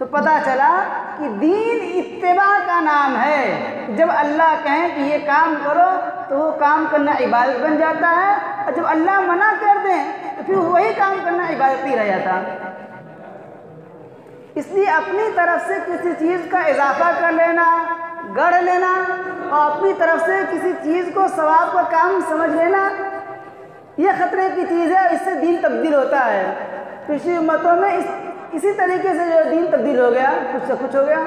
तो पता चला कि दीन इत्तेबा का नाम है। जब अल्लाह कहें कि ये काम करो तो वो काम करना इबादत बन जाता है। और जब अल्लाह मना कर दें तो फिर वही काम करना इबादत ही रह जाता। इसलिए अपनी तरफ़ से किसी चीज़ का इजाफा कर लेना, गढ़ लेना, और अपनी तरफ़ से किसी चीज़ को सवाब का काम समझ लेना यह ख़तरे की चीज़ है, इससे दीन तब्दील होता है। पिछली उम्मतों में इस इसी तरीके से जो दिन तब्दील हो गया, कुछ से कुछ हो गया।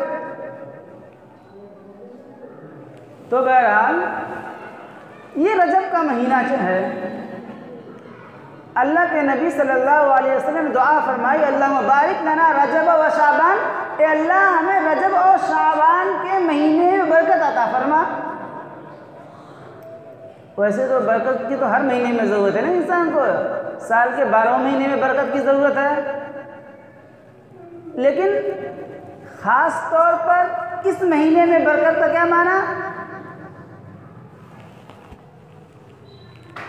तो बहरहाल, ये रजब का महीना जो है, अल्लाह के नबी सल्लल्लाहु अलैहि वसल्लम ने दुआ फरमाई, अल्लाह मुबारक लना रजब व शाबान। ए अल्लाह, हमें रजब और शाबान के महीने में बरकत आता फरमा। वैसे तो बरकत की तो हर महीने में ज़रूरत है ना इंसान को। साल के बारह महीने में बरकत की ज़रूरत है। लेकिन ख़ास तौर पर इस महीने में बरकत का क्या माना?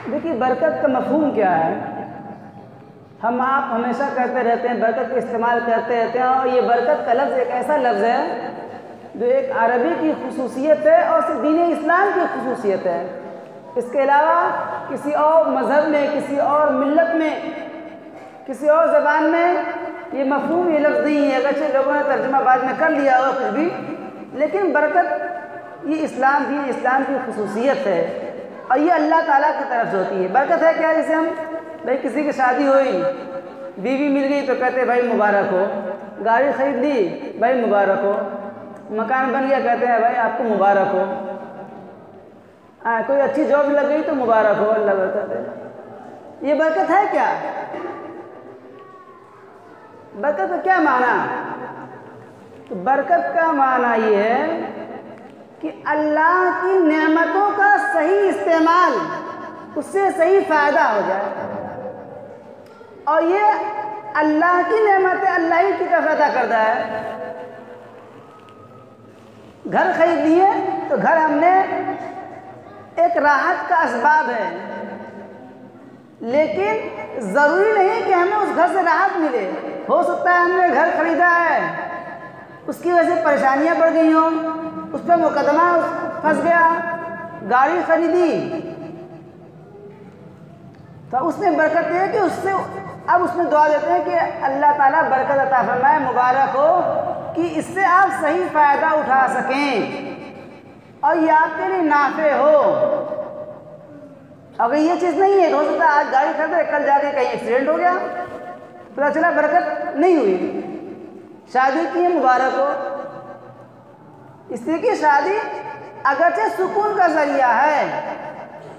देखिए, बरकत का मफहूम क्या है? हम आप हमेशा कहते रहते हैं, बरकत का इस्तेमाल करते रहते हैं, और ये बरकत का लफ्ज़ एक ऐसा लफ्ज़ है जो एक अरबी की खसूसियत है और सिर्फ़ दीन इस्लाम की खसूसियत है। इसके अलावा किसी और मज़हब में, किसी और मिल्लत में, किसी और ज़बान में ये मफहूम, ये लफ्ज़ नहीं है। अगरचे लोगों ने तर्जमा बाद में कर लिया हो कुछ भी, लेकिन बरकत, ये इस्लाम दीन इस्लाम की खसूसियत है। और ये अल्लाह ताला की तरफ़ से होती है। बरकत है क्या जैसे हम? भाई, किसी की शादी हुई, बीवी मिल गई तो कहते भाई, मुबारक हो। गाड़ी खरीद ली, भाई, मुबारक हो। मकान बन गया, कहते हैं, भाई, आपको मुबारक हो। हाँ कोई अच्छी जॉब लग गई तो मुबारक हो, अल्लाह बरकत है ये बरकत है क्या? बरकत का क्या माना? तो बरकत का माना ये है कि अल्लाह की नेमतों का सही इस्तेमाल, उससे सही फ़ायदा हो जाए। और ये अल्लाह की नेमत अल्लाह ही की तरफ़ अदा करता है। घर खरीद लिए तो घर हमने एक राहत का असबाब है। लेकिन ज़रूरी नहीं कि हमें उस घर से राहत मिले। हो सकता है हमने घर खरीदा है। उसकी वजह से परेशानियाँ बढ़ गई हों। उस पर मुकदमा फंस गया। गाड़ी खरीदी। तो उसमें बरकत है कि उससे अब उसमें दुआ देते हैं कि अल्लाह ताला बरकत अता फरमाए, मुबारक हो, कि इससे आप सही फ़ायदा उठा सकें और ये आपके लिए नाफे हो। अगर ये चीज़ नहीं है तो हो सकता आज गाड़ी खरीदे, कल जाके कहीं एक्सीडेंट हो गया। पता चला बरकत नहीं हुई शादी की मुबारक हो। इसलिए कि शादी अगरचे सुकून का ज़रिया है,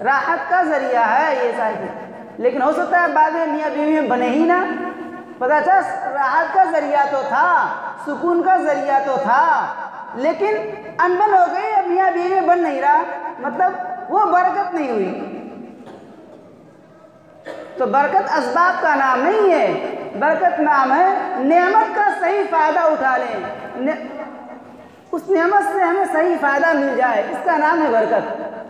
राहत का ज़रिया है ये सारी लेकिन हो सकता है बाद में मियाँ बीवी में बने ही ना। पता चल राहत का ज़रिया तो था, सुकून का ज़रिया तो था, लेकिन अनबन हो गई, अब मियाँ बीवी में बन नहीं रहा। मतलब वो बरकत नहीं हुई। तो बरकत असबाब का नाम नहीं है। बरकत नाम है नेमत का सही फ़ायदा उठा लें। ने, उस नेमत से हमें सही फ़ायदा मिल जाए। इसका नाम है बरकत।